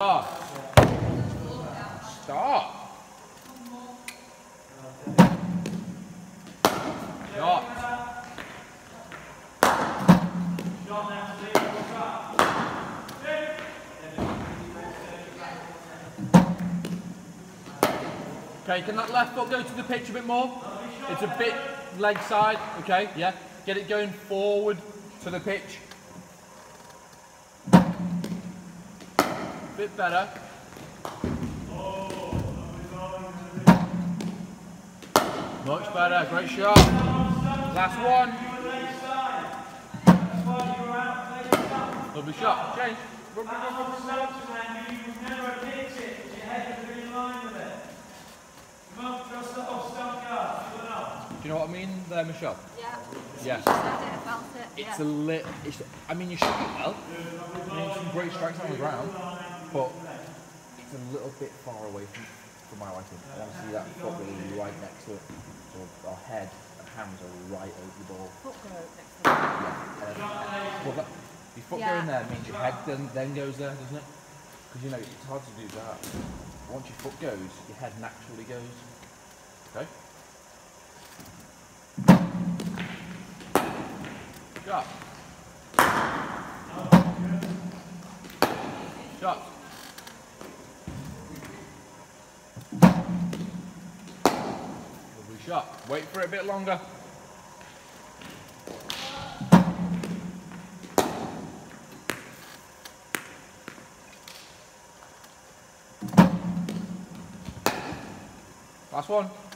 Start. Stop. Start. Okay, can that left foot go to the pitch a bit more? It's a bit leg side, okay, yeah. Get it going forward to the pitch. Bit better. Much better, great shot. Last one. Lovely shot. Change. Run, run, run, run, run. Do you know what I mean there, Michelle? Yeah. Yeah. It it. It's yeah. a lit. It's, I mean, you shoot it well. I mean, some great strikes on the ground, but it's a little bit far away from, from my liking. I want to see that foot really right next to it. So our head and hands are right over the ball. Foot go next to it. Yeah. Um, well, that, your foot Yeah. going there means your head then, then goes there, doesn't it? Because you know it's hard to do that. Once your foot goes, your head naturally goes. Okay. Shot. Shot. Shot. Wait for it a bit longer. Last one.